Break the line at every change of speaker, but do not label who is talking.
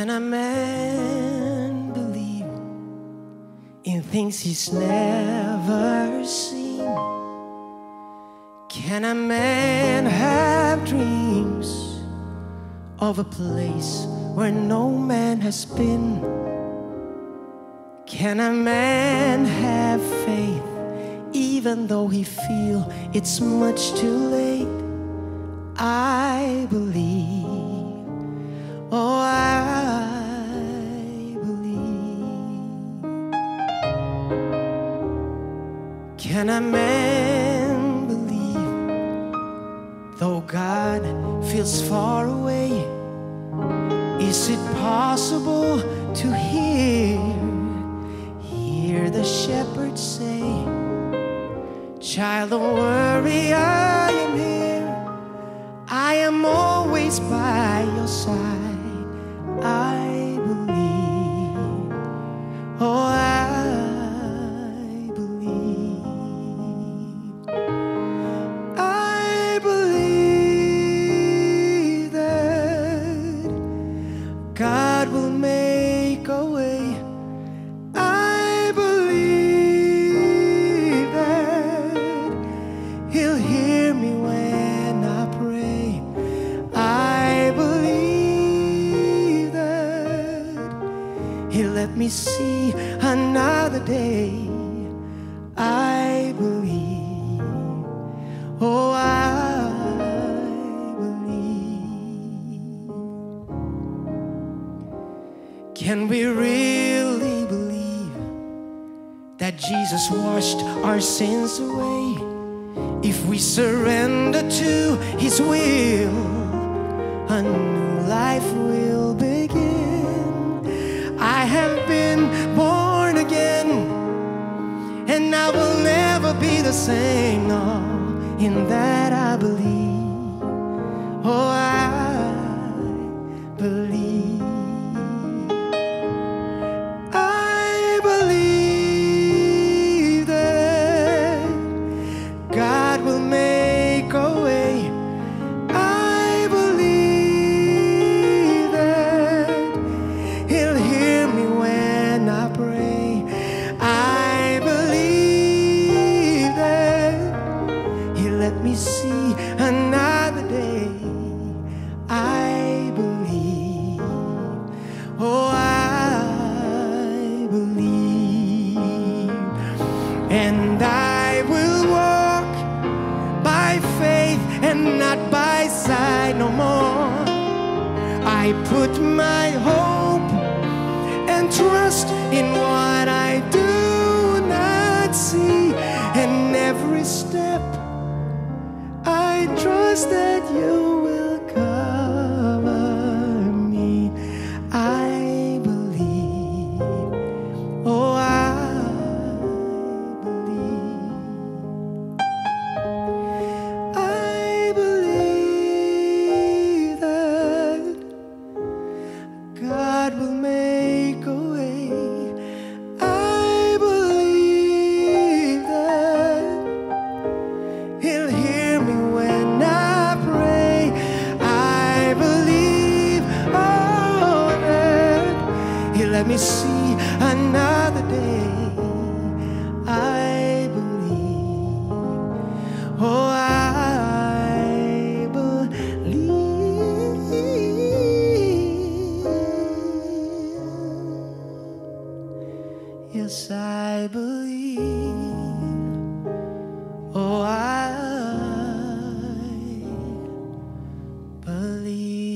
Can a man believe in things he's never seen? Can a man have dreams of a place where no man has been? Can a man have faith even though he feel it's much too late? I believe. Oh, I Can a man believe though God feels far away? Is it possible to hear hear the shepherd say, Child, don't worry, I am here. I am always by your side. God will make a way. I believe that He'll hear me when I pray. I believe that He'll let me see another day. I believe. Oh, I Can we really believe that Jesus washed our sins away? If we surrender to His will, a new life will and not by sight no more. I put my hope and trust in what I do not see. And every step I trust that you Let me see another day. I believe. Oh, I believe. Yes, I believe. Oh, I believe.